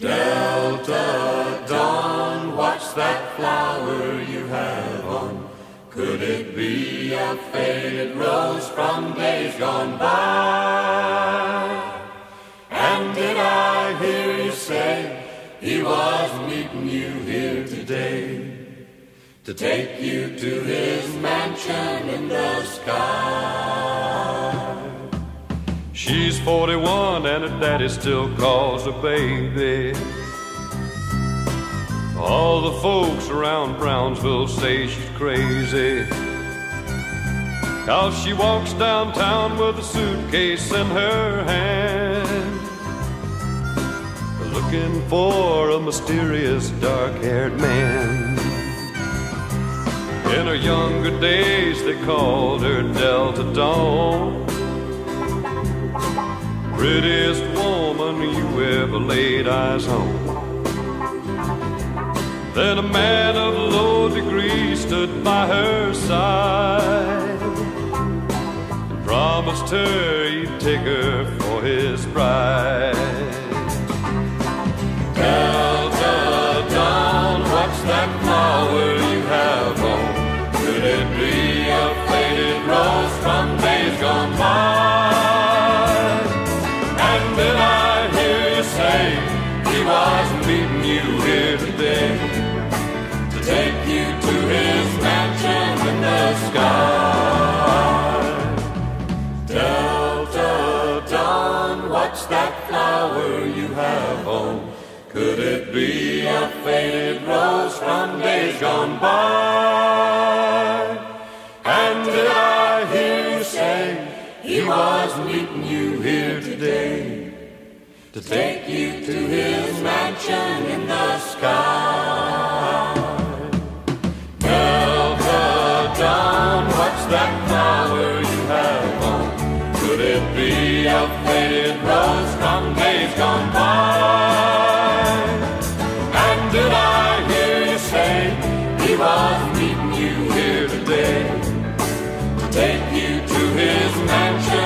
Delta dawn, watch that flower you have on? Could it be a faded rose from days gone by? And did I hear you say he was meeting you here today to take you to his She's 41 and her daddy still calls her baby. All the folks around Brownsville say she's crazy. Cause she walks downtown with a suitcase in her hand. Looking for a mysterious dark haired man. In her younger days, they called her Delta Dawn. Prettiest woman you ever laid eyes on. Then a man of low degree stood by her side and promised her he'd take her for his bride. He was meeting you here today to take you to his mansion in the sky. Delta dawn, what's that flower you have on? Could it be a faded rose from days gone by? And did I hear you say he was meeting you here today to take you to his mansion in the sky. Delta dawn what's that flower you have on? Could it be a faded rose from days gone by? And did I hear you say he was meeting you here today to take you to his mansion?